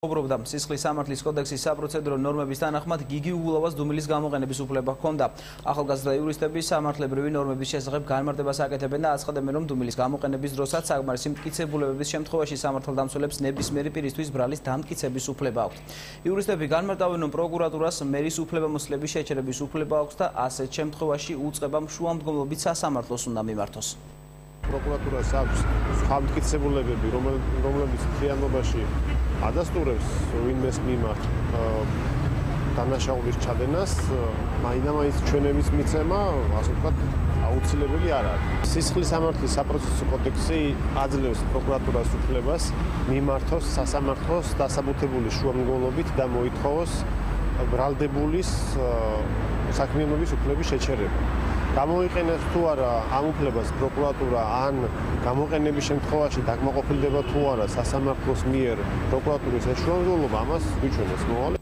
ობრობდა სისხლის სამართლის კოდექსის საპროცედურო ნორმების თანახმად გიგი უგულავას დუმილის გამოყენების უფლება ჰქონდა. ახალგაზრდა იურისტები სამართლებრივი ნორმების შესახებ განმარტებას აკეთებენ და აცხადებენ, რომ დუმილის გამოყენების დროსაც საკმარისი მტკიცებულებების შემთხვევაში სამართალდამცველებს ნებისმიერი პირისთვის ბრალის დამტკიცების უფლება აქვთ. იურისტები განმარტავენ, რომ პროკურატურას მერის უფლებამოსილების შეჩერების უფლება აქვს და ასეთ შემთხვევაში უწყება შუამდგომლობით სასამართლოს უნდა მიმართოს. პროკურატურას აქვს სხვამტკიცებულებები, რომლებიც მთლიანობაში ადასტურებს ვინმეს მიმართ დანაშაულის ჩადენას, მაინამაინც ჩვენების მიცემა, ასე ვთქვათ, აუცილებელი არ არის. სისხლის სამართლის საპროცესო კოდექსი აძლევს პროკურატურას უფლებას მიმართოს სასამართლოს დასაბუთებული შუამდგომლობით და მოითხოვოს ბრალდებულის საქმიანობის უფლების შეჩერება. გამოიყენებს თუ არა ამ უფლებას პროკურატურა ან გამოყენების შემთხვევაში დაკმაყოფილდება თუ არა სასამართლოს მიერ პროკურატურის შეშუალება ამას ვიჩვენებს მოვალე